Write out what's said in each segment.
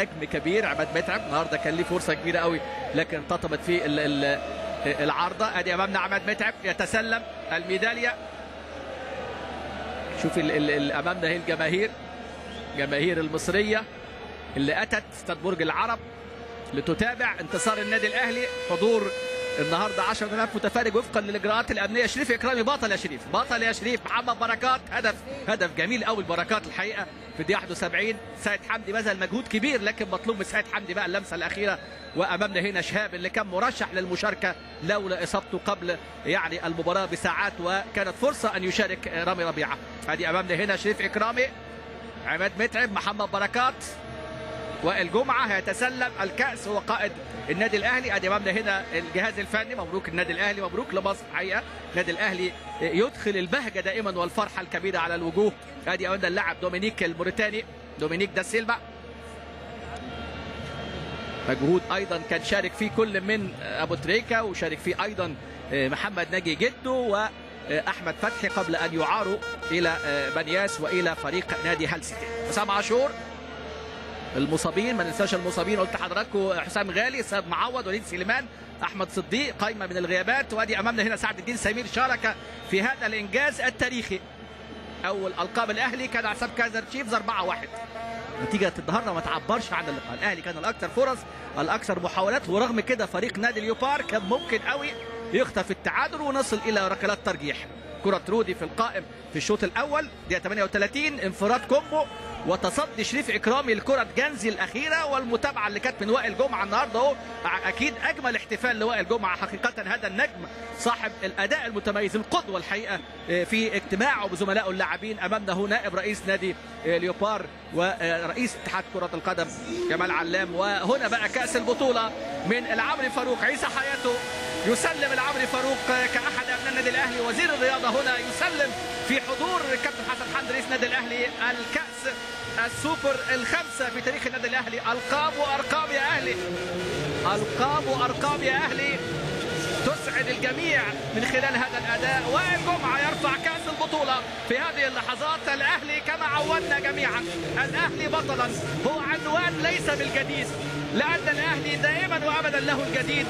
نجم كبير عماد متعب. النهارده كان ليه فرصة كبيرة قوي لكن انتطمت في ال- ال- العارضة. أدي امامنا عماد متعب يتسلم. الميدالية. شوف أمامنا هي الجماهير. جماهير المصرية اللي أتت استاد برج العرب لتتابع انتصار النادي الأهلي. حضور النهارده 10000 متفرج وفقا للإجراءات الأمنية. شريف إكرامي بطل يا شريف. بطل يا شريف. محمد بركات. هدف هدف جميل قوي البركات الحقيقة في الدقيقة 71 سيد حمدي بذل مجهود كبير لكن مطلوب من سيد حمدي بقى اللمسة الأخيرة. وأمامنا هنا شهاب اللي كان مرشح للمشاركة لولا إصابته قبل يعني المباراة بساعات وكانت فرصة أن يشارك رامي ربيعة. ادي أمامنا هنا شريف إكرامي عماد متعب محمد بركات. وائل جمعه هيتسلم الكأس هو قائد النادي الأهلي. أدي امامنا هنا الجهاز الفني. مبروك النادي الأهلي مبروك لمصر الحقيقة. النادي الأهلي يدخل البهجة دائما والفرحة الكبيرة على الوجوه. أدي امامنا اللاعب دومينيك الموريتاني دومينيك دا سيلفا. مجهود أيضا كان شارك فيه كل من أبو تريكا وشارك فيه أيضا محمد ناجي جدو واحمد فتحي قبل أن يعاروا إلى بنياس وإلى فريق نادي هال سيتي. حسام عاشور المصابين ما ننساش المصابين. قلت لحضراتكم حسام غالي سيد معوض وليد سليمان أحمد صديق قائمه من الغيابات. وأدي أمامنا هنا سعد الدين سمير شارك في هذا الإنجاز التاريخي. أول ألقاب الأهلي كان على حساب كايزر تشيفز 4 1 نتيجة النهارده ما تعبرش عن اللقاء. الأهلي كان الأكثر فرص الأكثر محاولات ورغم كده فريق نادي ليوبار كان ممكن قوي يخطف التعادل ونصل إلى ركلات ترجيح. كرة رودي في القائم في الشوط الأول دقيقة 38 انفراد كومبو وتصدي شريف إكرامي لكرة جنزي الأخيرة والمتابعة اللي كانت من وائل جمعة النهارده أهو. أكيد أجمل احتفال لوائل جمعة حقيقة هذا النجم صاحب الأداء المتميز القدوة الحقيقة في اجتماعه بزملائه اللاعبين أمامنا هو نائب رئيس نادي ليوبار ورئيس اتحاد كرة القدم جمال علام. وهنا بقى كأس البطولة من العمري فاروق عيسى حياته. يسلم العمري فاروق كأحد أبناء النادي الأهلي. وزير الرياضة هنا يسلم في حضور كابتن حسن حمدي رئيس النادي الأهلي الكأس السوبر الخمسة في تاريخ النادي الأهلي. ألقاب وأرقام يا أهلي. ألقاب وأرقام يا أهلي. تسعد الجميع من خلال هذا الأداء. وائل جمعة يرفع كأس البطولة في هذه اللحظات. الأهلي كما عودنا جميعا الأهلي بطلا. هو عنوان ليس بالجديد لأن الأهلي دائما وابدا له الجديد.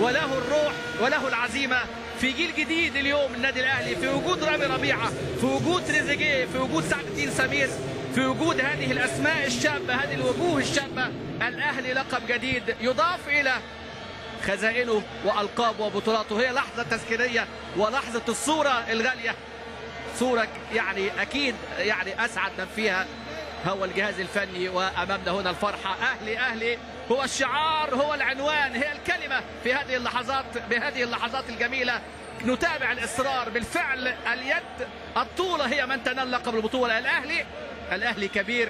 وله الروح وله العزيمة. في جيل جديد اليوم النادي الأهلي في وجود رامي ربيعة في وجود تريزيجيه في وجود سعد الدين سمير في وجود هذه الأسماء الشابة هذه الوجوه الشابة. الأهلي لقب جديد يضاف إلى خزائنه والقاب وبطولاته. هي لحظة تذكاريه ولحظة الصورة الغالية. صوره يعني أكيد يعني أسعد من فيها هو الجهاز الفني وأمامنا هنا الفرحة. أهلي أهلي. هو الشعار هو العنوان هي الكلمة في هذه اللحظات بهذه اللحظات الجميلة. نتابع الإصرار بالفعل اليد الطولة هي من تنال لقب البطوله الأهلي. الأهلي كبير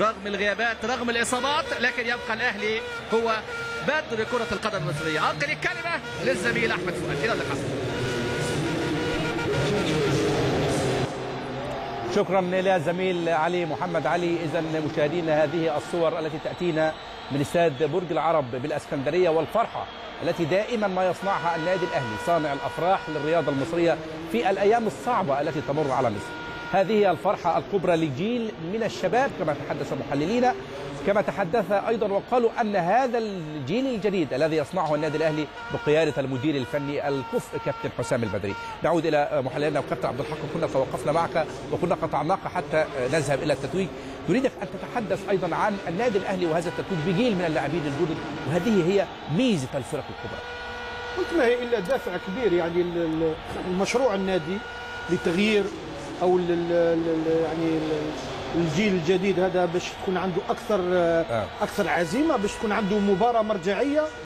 رغم الغيابات رغم الإصابات لكن يبقى الأهلي هو بدر كرة القدم المصرية. انقل الكلمة للزميل أحمد فؤاد. إلى اللقاء. شكرا لزميل علي محمد علي اذا مشاهدينا هذه الصور التي تأتينا من استاد برج العرب بالإسكندرية والفرحة التي دائما ما يصنعها النادي الأهلي صانع الأفراح للرياضة المصرية في الأيام الصعبة التي تمر على مصر. هذه الفرحة الكبرى لجيل من الشباب كما تحدث محللين كما تحدث أيضا وقالوا أن هذا الجيل الجديد الذي يصنعه النادي الأهلي بقيادة المدير الفني الكفء كابتن حسام البدري. نعود إلى محللنا وكابتن عبد الحق كنا توقفنا معك وكنا قطعناك حتى نذهب إلى التتويج. نريدك أن تتحدث أيضا عن النادي الأهلي وهذا التتويج بجيل من اللاعبين الجدد وهذه هي ميزة الفرق الكبرى. قلت ما هي إلا دافع كبير يعني المشروع النادي لتغيير أو يعني الجيل الجديد هذا باش تكون عنده أكثر أكثر عزيمة باش تكون عنده مباراة مرجعية.